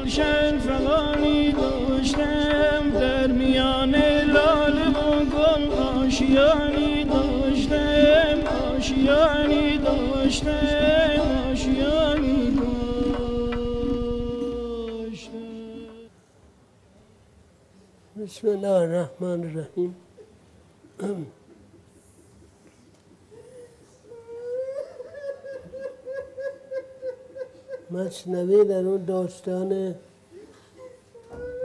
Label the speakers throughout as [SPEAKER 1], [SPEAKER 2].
[SPEAKER 1] گلشن فغانی داشتم در میان لاله و گل آشیانی داشتم آشیانی داشتم آشیانی داشتم.
[SPEAKER 2] بسم الله الرحمن الرحیم. مصنوی در اون داستان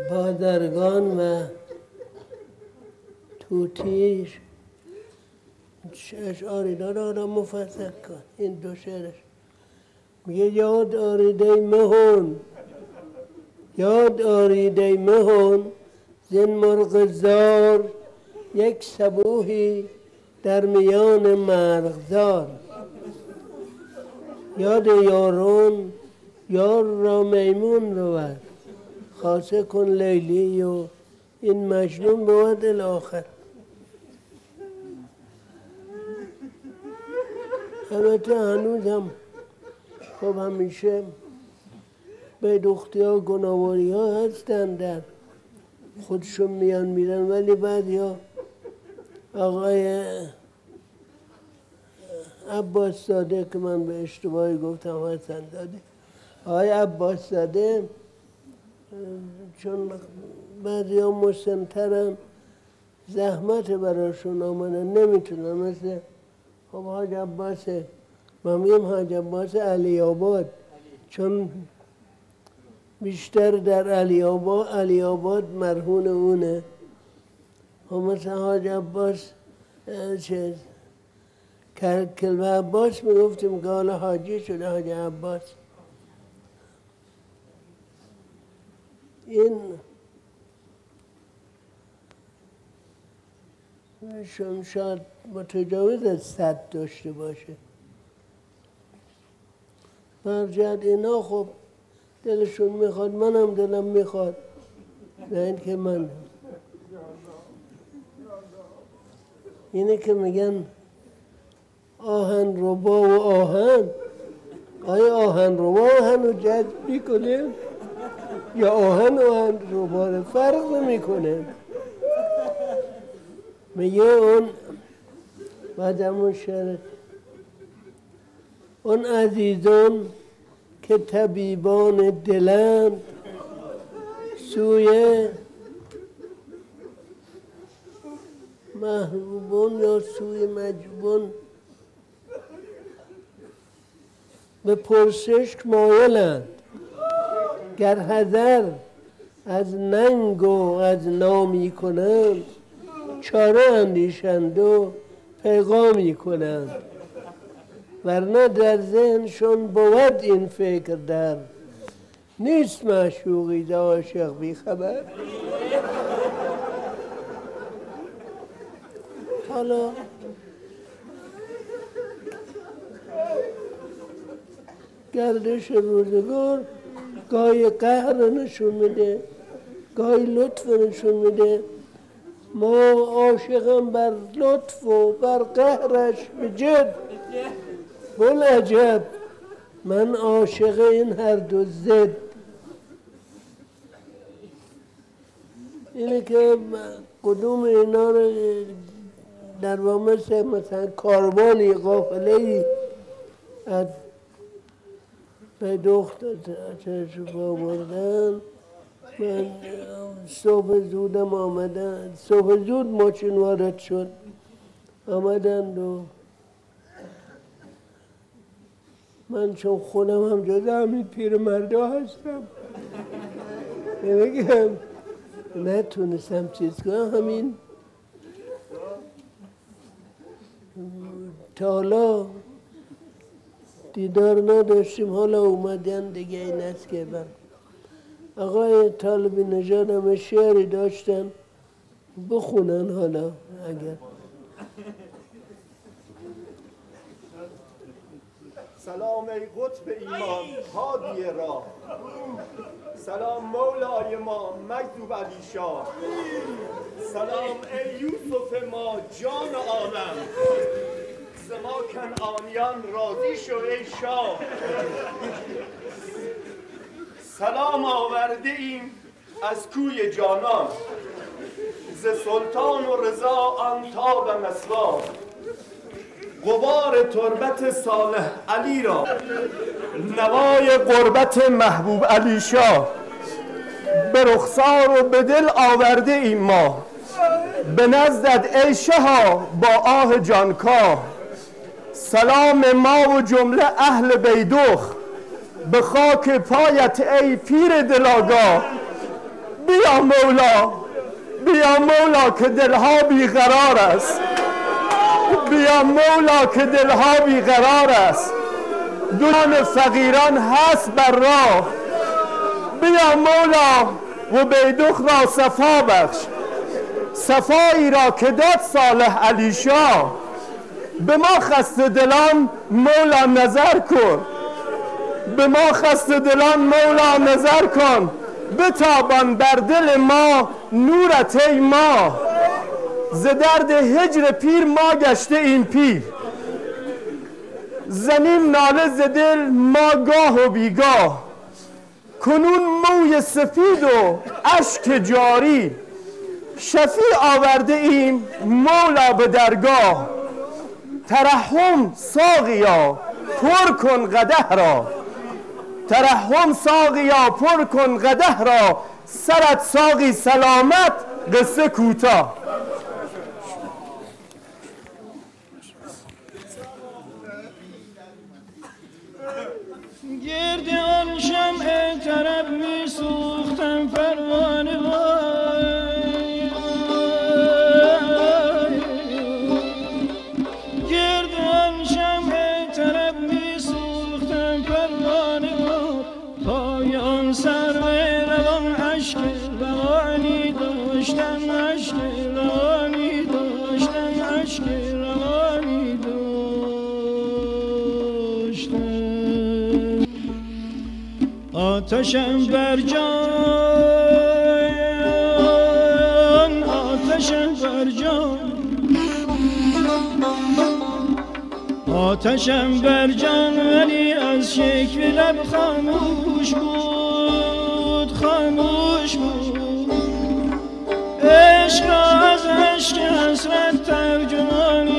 [SPEAKER 2] بادرگان و توتیش. اشعاری داره آدم مفصل کن. این دو شعرش. میگه یاد آرید ای مهون. یاد آرید ای مهون. زین مرغ زار یک سبوهی در میان مرغزار یاد یارون یار را میمون بود. خاصه کن لیلی و این مجنون بود الاخر البته هم خب همیشه به دختی ها گناواری ها هستن در خودشون میان میرن ولی بعد یا آقای عباس زاده که من به اشتباهی گفتم حسن زاده آقای عباس زاده چون بعضی ها مسنترن زحمت براشون آمدن نمی‌تونن. مثل خب حاج عباس ما میگیم حاج عباس علی آباد. چون بیشتر در علی آباد, علی آباد مرهون اونه. و مثل حاج عباس چیز کلمه عباس می‌گفتیم که حالا حاجی شده حاج عباس. این شاید متجاوز از صد داشته باشه. برجد اینا خب دلشون می‌خواد منم دلم می‌خواد. نه اینکه من. اینه که میگن آهن ربا و آهن. آیا آهن ربا آهن رو جذب می‌کنه یا آهن آهن رو فرق می‌کنه میگه اون بعد همون شرط اون عزیزان که طبیبان دلند سوی محبوبون یا سوی مجبون به پرسش مایلند گر حذر از ننگ و از نامی کنند چاره اندیشند و پیغامی کنند. ورنه در ذهنشون بود این فکر در. نیست معشوقی دا عاشق بی خبر. حالا گردش روزگار گاهی قهر نشون میده گاهی لطف نشون میده. ما عاشقم بر لطف و بر قهرش به جد. بل عجب من عاشق این هر دو زد. اینه که کدوم اینا رو در مثل مثلا کاروانی قافله ای از به دختر تجربه بردن من صبح زودم آمدن. صبح زود ماشین وارد شد. آمدن و من چون خودم هم جز همین پیر مردا هستم. بگم نتونستم چیز کنم. همین. تا دیدار نداشتیم حالا اومدن دیگه این است که بر. آقای طالبی نژاد هم شعری داشتن بخونن حالا اگر.
[SPEAKER 3] سلام ای قطب ایمان هادی را سلام مولای ما مجذوب علی شاه. سلام ای یوسف ما جان عالم. ما کنعانیان راضی شو ای شاه. سلام آورده ایم از کوی جانان. ز سلطان و رضا آن تاب مسوا غبار تربت صالح علی را. نوای قربت محبوب علی شاه. به رخسار و به دل آورده ایم ما. به نزدت ای شها با آه جانکا سلام ما و جمله اهل بیدوخ به خاک پایت ای پیر دلاگاه بیا مولا بیا مولا که دلها بیقرار است. بیا مولا که دلها بیقرار است. دون فقیران هست بر راه. بیا مولا و بیدخ را صفا بخش. صفایی را که داد صالح علی شاه. به ما خست دلان مولا نظر کن. به ما خست دلان مولا نظر کن. بتابان بر دل ما نورت ای ما. ز درد هجر پیر ما گشته این پیر. زنیم ناله ز دل ما گاه و بیگاه. کنون موی سفید و اشک جاری. شفیع آورده ایم مولا به درگاه. ترحم ساقیا پر کن قده را. ترحم ساقیا پر کن قده را. سرت ساقی سلامت قصه کوتاه.
[SPEAKER 1] آتشم بر جان آتشم بر جان. آتشم بر جان ولی از شکل لب خاموش بود خاموش بود. عشق از عشق حسرت ترجمه